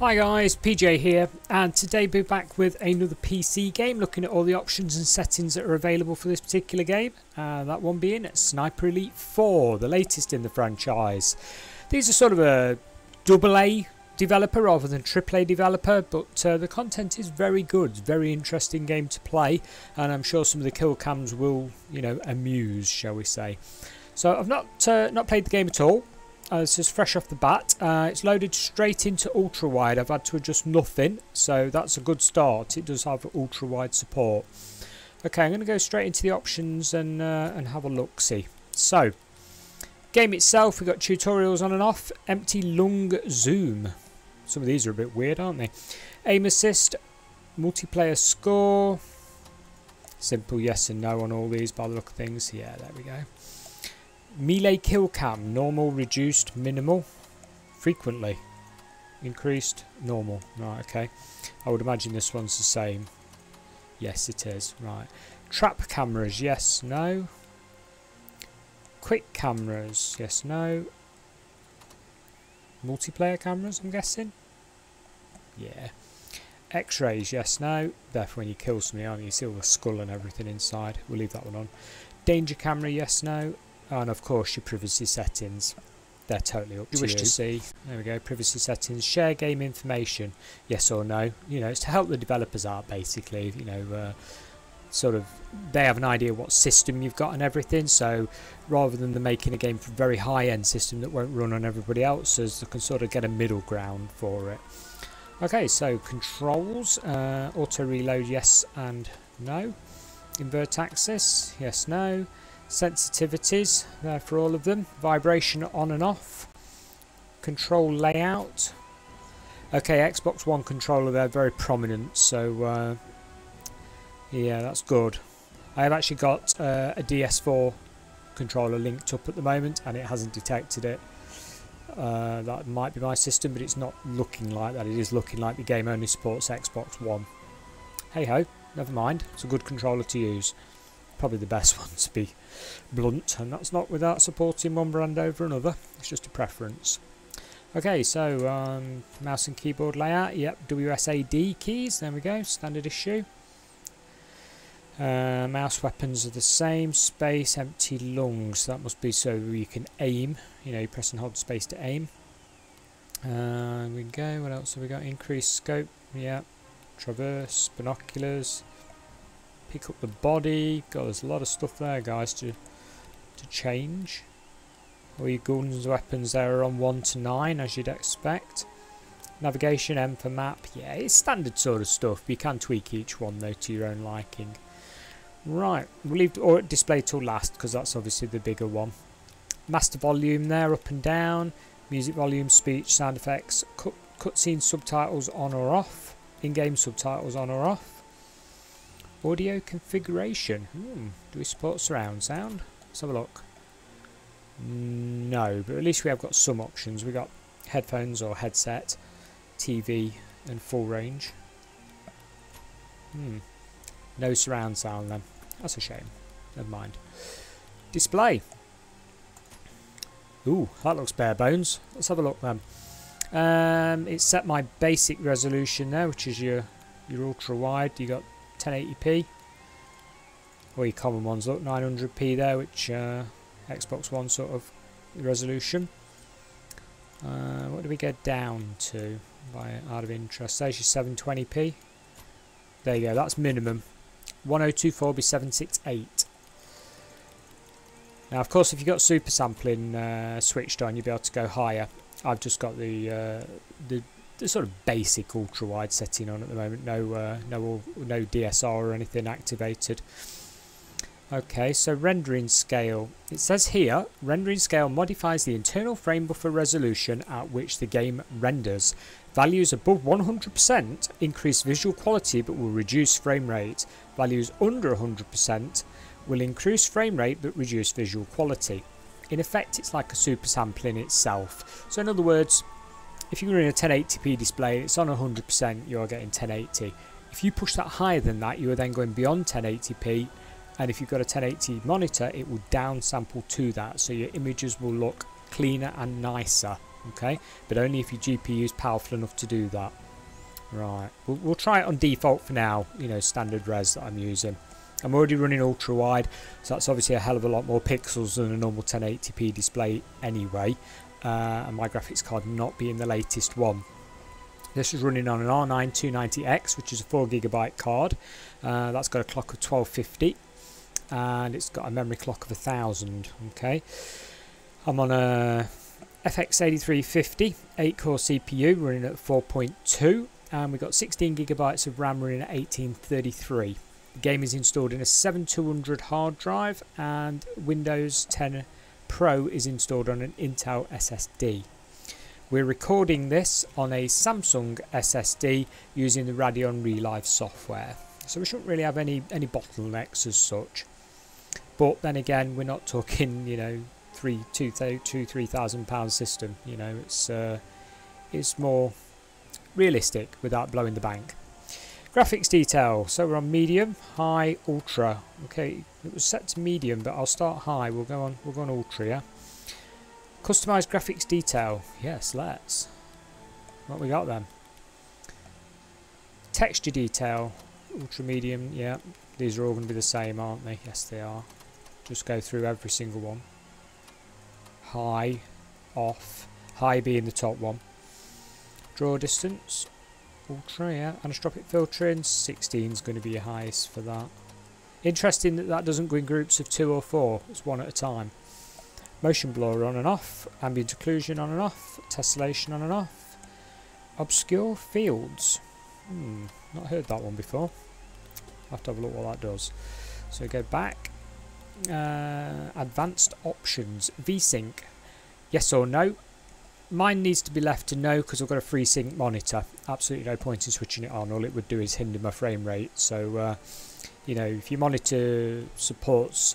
Hi guys, PJ here, and today we're back with another PC game, looking at all the options and settings that are available for this particular game. Uh, that one being Sniper Elite 4, the latest in the franchise. These are sort of a double A developer rather than triple A developer, but uh, the content is very good, very interesting game to play, and I'm sure some of the kill cams will, you know, amuse, shall we say. So I've not uh, not played the game at all. Uh, this is fresh off the bat. Uh, it's loaded straight into ultra wide. I've had to adjust nothing, so that's a good start. It does have ultra wide support. Okay, I'm going to go straight into the options and uh, and have a look. See. So, game itself, we've got tutorials on and off. Empty lung zoom. Some of these are a bit weird, aren't they? Aim assist, multiplayer score. Simple yes and no on all these by the look of things. Yeah, there we go. Melee kill cam, normal, reduced, minimal, frequently, increased, normal. Right, okay. I would imagine this one's the same. Yes, it is. Right. Trap cameras, yes, no. Quick cameras, yes, no. Multiplayer cameras, I'm guessing. Yeah. X-rays, yes, no. There for when you kill somebody, aren't you? You see all the skull and everything inside. We'll leave that one on. Danger camera, yes, no and of course your privacy settings. They're totally up to you. wish to see. There we go. Privacy settings share game information yes or no. You know it's to help the developers out basically you know uh, sort of they have an idea what system you've got and everything. So rather than them making a game for a very high-end system that won't run on everybody else's they can sort of get a middle ground for it. Okay so controls uh, auto reload yes and no. Invert axis yes no sensitivities there for all of them. Vibration on and off. Control layout. Okay Xbox One controller there very prominent so uh, yeah that's good. I have actually got uh, a DS4 controller linked up at the moment and it hasn't detected it. Uh, that might be my system but it's not looking like that. It is looking like the game only supports Xbox One. Hey ho never mind. It's a good controller to use probably the best one to be blunt and that's not without supporting one brand over another. It's just a preference. Okay so um, mouse and keyboard layout yep WSAD keys there we go standard issue. Uh, mouse weapons are the same space empty lungs that must be so you can aim you know you press and hold space to aim. Uh, we go what else have we got? Increased scope yeah traverse binoculars pick up the body. God, there's a lot of stuff there, guys, to to change. All your guns weapons there are on 1 to 9, as you'd expect. Navigation, M for map. Yeah, it's standard sort of stuff. You can tweak each one, though, to your own liking. Right, we'll leave or display till last, because that's obviously the bigger one. Master volume there, up and down. Music volume, speech, sound effects. Cut, cutscene subtitles on or off. In-game subtitles on or off Audio configuration. Hmm. Do we support surround sound? Let's have a look. No, but at least we have got some options. We've got headphones or headset, TV and full range. Hmm. No surround sound then. That's a shame. Never mind. Display. Ooh, that looks bare bones. Let's have a look then. Um, it's set my basic resolution there, which is your your ultra wide. You got 1080p or your common ones look 900p there which uh, Xbox One sort of resolution. Uh, what do we get down to by out of interest? There's your 720p there you go that's minimum. 1024 be 768 now of course if you've got super sampling uh, switched on you'll be able to go higher. I've just got the uh, the the sort of basic ultra wide setting on at the moment. No, uh, no, no DSR or anything activated. Okay, so rendering scale. It says here, rendering scale modifies the internal frame buffer resolution at which the game renders. Values above 100% increase visual quality but will reduce frame rate. Values under 100% will increase frame rate but reduce visual quality. In effect, it's like a super sampling itself. So in other words, if you're in a 1080p display, it's on 100%, you're getting 1080. If you push that higher than that, you are then going beyond 1080p, and if you've got a 1080 monitor, it will downsample to that, so your images will look cleaner and nicer okay? But only if your GPU is powerful enough to do that. Right we'll, we'll try it on default for now you know standard res that I'm using. I'm already running ultra wide so that's obviously a hell of a lot more pixels than a normal 1080p display anyway uh, and my graphics card not being the latest one. This is running on an R9 290X which is a 4GB card. Uh, that's got a clock of 1250 and it's got a memory clock of 1000 okay? I'm on a FX8350 8 core CPU running at 4.2 and we've got 16 gigabytes of RAM running at 1833 the game is installed in a 7200 hard drive and Windows 10 Pro is installed on an Intel SSD we're recording this on a Samsung SSD using the Radeon Relive software. So we shouldn't really have any any bottlenecks as such. But then again we're not talking you know three two two three thousand pound system you know it's uh, it's more realistic without blowing the bank. Graphics detail. So we're on medium high ultra. Okay it was set to medium but I'll start high. We'll go on we'll go on ultra yeah? Customized graphics detail. Yes let's. What we got then? Texture detail. Ultra medium yeah. These are all going to be the same aren't they? Yes they are. Just go through every single one. High off. High being the top one. Draw distance. Ultra yeah. Anisotropic filtering. 16 is going to be your highest for that interesting that that doesn't go in groups of two or four it's one at a time motion blur on and off ambient occlusion on and off tessellation on and off obscure fields hmm not heard that one before. I'll have to have a look what that does. So go back. Uh, advanced options. VSync. Yes or no? Mine needs to be left to no because I've got a FreeSync monitor. Absolutely no point in switching it on. All it would do is hinder my frame rate. So, uh, you know, if your monitor supports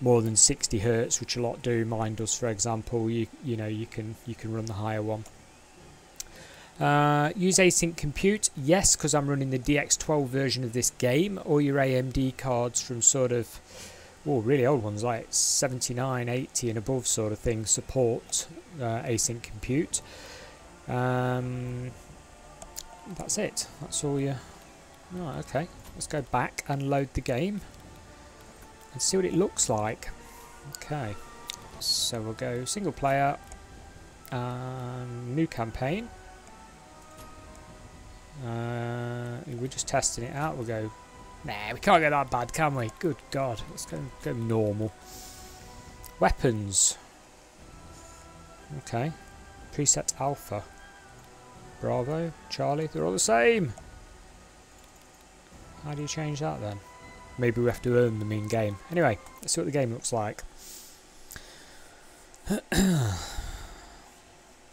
more than 60 hertz, which a lot do, mine does, for example, you you know you can you can run the higher one. Uh, use async compute, yes, because I'm running the DX12 version of this game, or your AMD cards from sort of, well, really old ones like 79, 80 and above sort of thing support uh, async compute. Um, that's it. That's all you. Oh, okay. Let's go back and load the game and see what it looks like. Okay. So we'll go single player, um, new campaign. Uh, we're just testing it out. We'll go, nah, we can't get that bad, can we? Good God. Let's go, go normal. Weapons. Okay. Preset Alpha. Bravo, Charlie, they're all the same. How do you change that then? Maybe we have to earn them in game. Anyway, let's see what the game looks like. it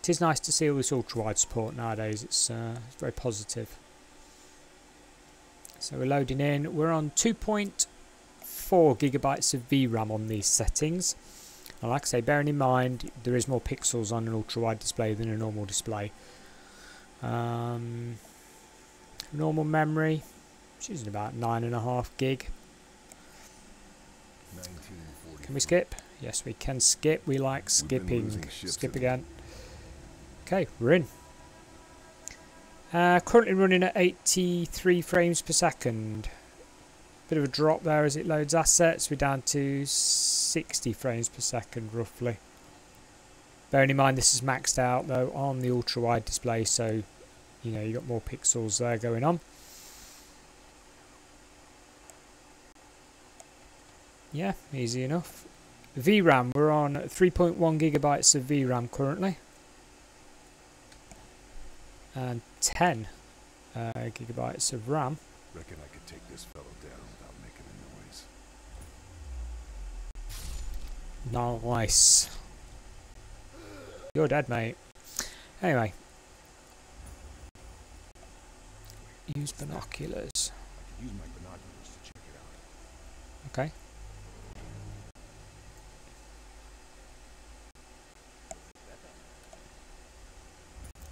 is nice to see all this ultra-wide support nowadays. It's, uh, it's very positive. So we're loading in. We're on 2.4 gigabytes of VRAM on these settings. And like I say, bearing in mind there is more pixels on an ultra-wide display than a normal display. Um, normal memory, is about nine and a half gig. Can we skip? Yes, we can skip. We like skipping. Skip again. Okay, we're in. Uh, currently running at 83 frames per second. Bit of a drop there as it loads assets. We're down to 60 frames per second roughly. Bearing in mind this is maxed out though on the ultra wide display so you know you've got more pixels there going on. Yeah, easy enough. VRAM, we're on 3.1 gigabytes of VRAM currently and 10 uh, gigabytes of RAM. Reckon I could take this fellow down without making a noise. Nice. You're dead, mate. Anyway. Use binoculars. Use my binoculars to check it out. Okay.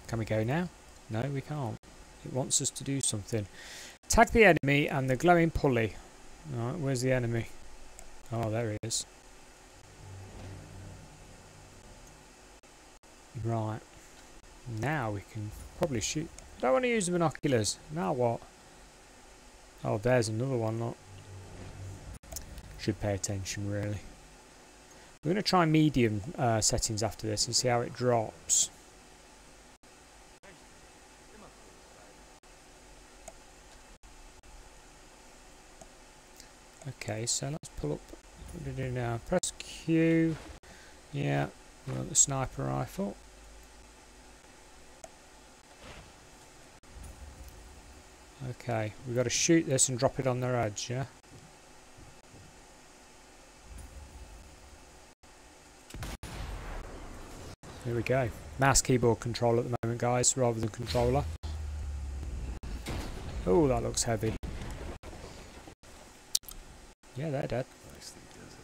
Can we go now? No, we can't. It wants us to do something. Tag the enemy and the glowing pulley. Alright, where's the enemy? Oh, there he is. Right. Now we can probably shoot. I don't want to use the binoculars. Now what? Oh, there's another one. Not. Should pay attention really. We're going to try medium uh, settings after this and see how it drops. Okay, so let's pull up. What do do now? Press Q. Yeah, the sniper rifle. Okay, we've got to shoot this and drop it on their edge, yeah? Here we go. Mouse keyboard control at the moment, guys, rather than controller. Oh, that looks heavy. Yeah, they're. Nicely does it.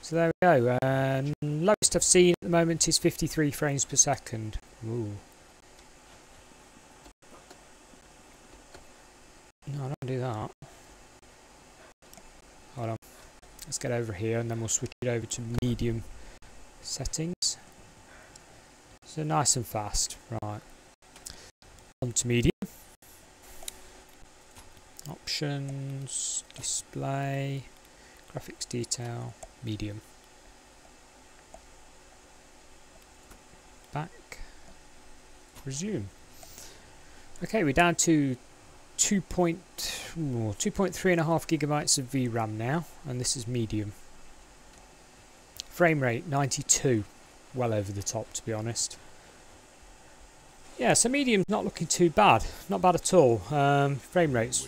So there we go. Um, lowest I've seen at the moment is 53 frames per second. Ooh. No, I don't do that. Hold on. Let's get over here and then we'll switch it over to medium settings. So nice and fast. Right. On to medium. Options, display, graphics detail, medium. Back. Resume. Okay, we're down to 2 point, ooh, 2.3 and a half gigabytes of VRAM now, and this is medium. Frame rate 92, well over the top to be honest. Yeah, so medium's not looking too bad, not bad at all. Um, frame rate's.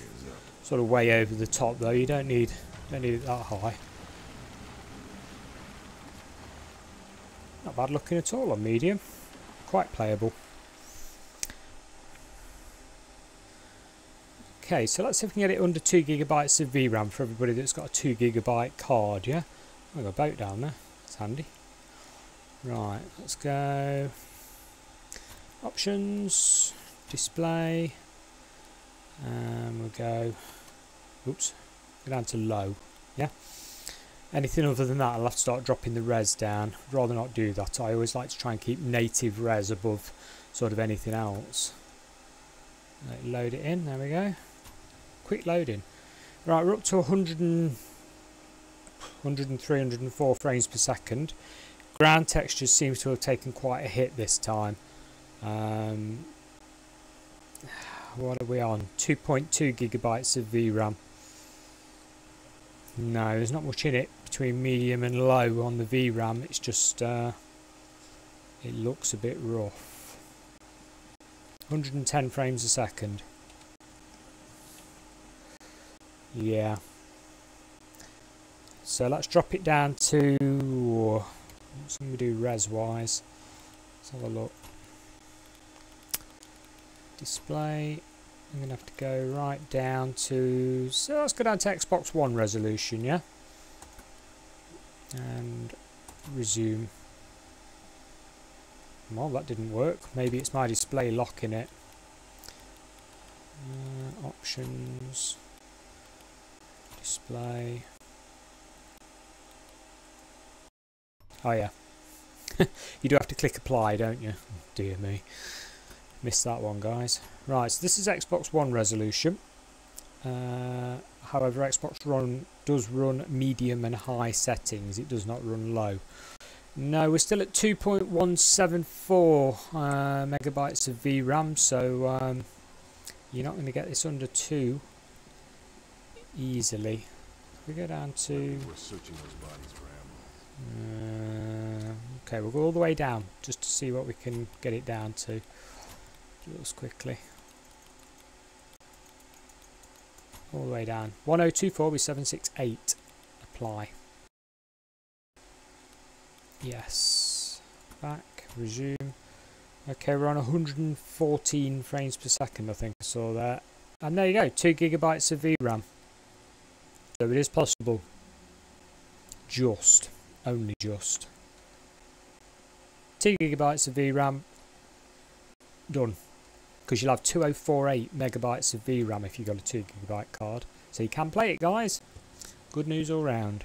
Sort of way over the top though. You don't need don't need it that high. Not bad looking at all on medium. Quite playable. Okay, so let's see if we can get it under 2 gigabytes of VRAM for everybody that's got a 2 gigabyte card, yeah? I've got a boat down there. It's handy. Right, let's go. Options, display, and we'll go, oops, go down to low, yeah? Anything other than that, I'll have to start dropping the res down. I'd rather not do that. I always like to try and keep native res above sort of anything else. Right, load it in, there we go. Quick loading. Right, we're up to 100 and 103, 104 frames per second. Ground textures seems to have taken quite a hit this time. Um, what are we on? 2.2 gigabytes of VRAM. No, there's not much in it between medium and low on the VRAM. It's just, uh, it looks a bit rough. 110 frames a second. Yeah. So let's drop it down to, what's going to do res wise? Let's have a look. Display. I'm going to have to go right down to, so let's go down to Xbox One resolution, yeah? And resume. Well, that didn't work. Maybe it's my display locking it. Uh, options. Display. Oh yeah. you do have to click apply, don't you? Oh, dear me. Missed that one, guys. Right, so this is Xbox One resolution. Uh, however, Xbox One does run medium and high settings. It does not run low. No, we're still at 2.174 uh, megabytes of VRAM, so um, you're not going to get this under 2 easily. If We go down to... We're searching those bodies for ammo. Uh, okay, we'll go all the way down just to see what we can get it down to. This quickly. All the way down. 1024 with 768. Apply. Yes. Back. Resume. Okay, we're on 114 frames per second, I think I saw that. And there you go, 2 gigabytes of VRAM. So it is possible. Just. Only just. 2 gigabytes of VRAM. Done. Because you'll have 2048 megabytes of VRAM if you've got a 2 gigabyte card. So you can play it, guys. Good news all round.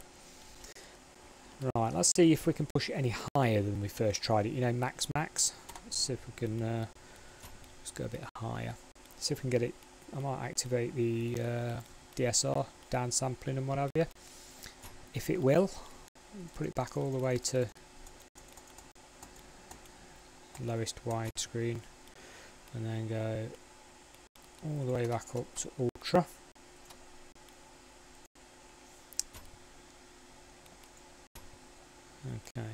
Right, let's see if we can push it any higher than we first tried it. You know, max max. Let's see if we can uh, just go a bit higher. Let's See if we can get it. I might activate the uh, DSR downsampling and what have you. If it will, put it back all the way to lowest widescreen and then go all the way back up to ultra. Okay.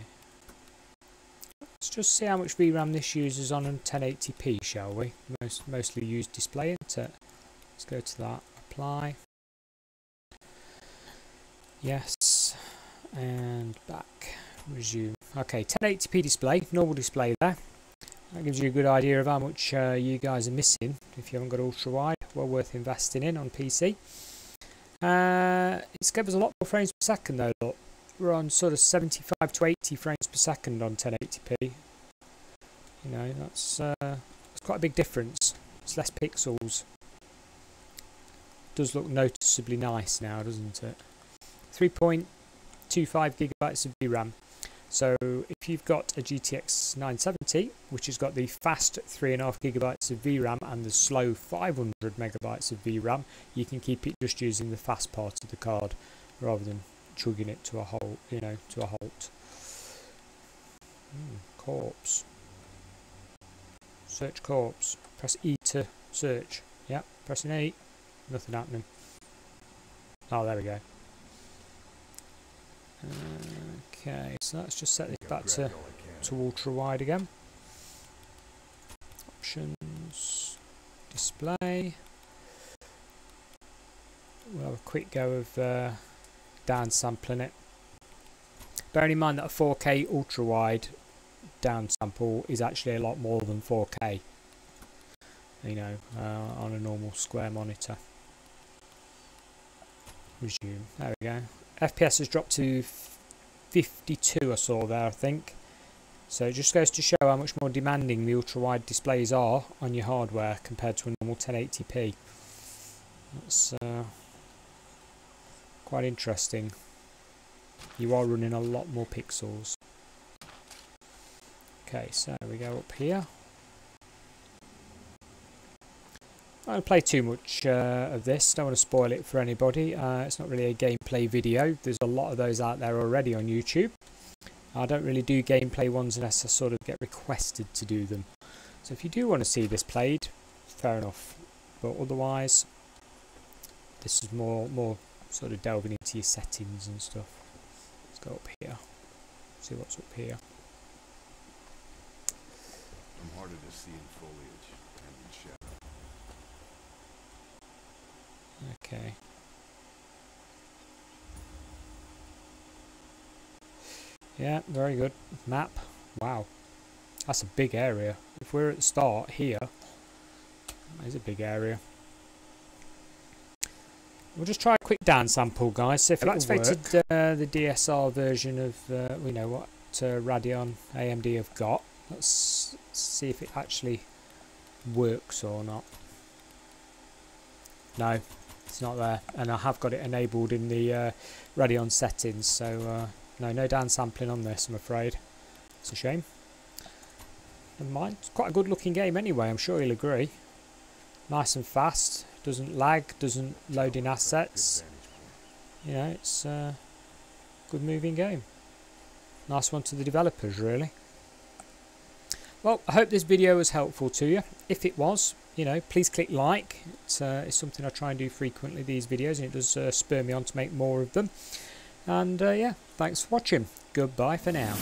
Let's just see how much VRAM this uses on a 1080p, shall we? Most mostly used display, isn't? Let's go to that. Apply. Yes. And back. Resume. Okay, 1080p display, normal display there. That gives you a good idea of how much uh, you guys are missing if you haven't got ultra wide. Well worth investing in on PC. Uh, it's gives us a lot more frames per second though. Look, we're on sort of 75 to 80 frames per second on 1080p. You know, that's, uh, that's quite a big difference. It's less pixels. Does look noticeably nice now, doesn't it? 3.25 gigabytes of VRAM. So if you've got a GTX 970, which has got the fast 3.5 gigabytes of VRAM and the slow 500 megabytes of VRAM, you can keep it just using the fast part of the card rather than chugging it to a halt, you know, to a halt. Mm, corpse. Search corpse. Press E to search. Yep, pressing E. Nothing happening. Oh, there we go. Okay, so let's just set this back to, to ultra wide again. Options, display. We'll have a quick go of uh, downsampling it. Bearing in mind that a 4K ultra wide downsample is actually a lot more than 4K. You know, uh, on a normal square monitor. Resume. There we go. FPS has dropped to 52 I saw there I think. So it just goes to show how much more demanding the ultra wide displays are on your hardware compared to a normal 1080p. That's uh, quite interesting. You are running a lot more pixels. Okay, so we go up here. I don't play too much uh, of this, don't want to spoil it for anybody. Uh, it's not really a gameplay video, there's a lot of those out there already on YouTube. I don't really do gameplay ones unless I sort of get requested to do them. So if you do want to see this played, fair enough. But otherwise, this is more, more sort of delving into your settings and stuff. Let's go up here, see what's up here. I'm harder to see in foliage and in shadow. Okay. Yeah, very good. Map. Wow. That's a big area. If we're at the start here, that is a big area. We'll just try a quick downsample, guys. See if I've it activated uh, the DSR version of, uh, you know, what uh, Radeon AMD have got. Let's see if it actually works or not. No, it's not there. And I have got it enabled in the uh, Radeon settings. So uh, no no downsampling on this I'm afraid. It's a shame. Never mind. It's quite a good looking game anyway. I'm sure you'll agree. Nice and fast. Doesn't lag. Doesn't load in assets. You know it's a good moving game. Nice one to the developers really. Well I hope this video was helpful to you. If it was you know, please click like. It's, uh, it's something I try and do frequently, these videos, and it does uh, spur me on to make more of them. And uh, yeah, thanks for watching. Goodbye for now.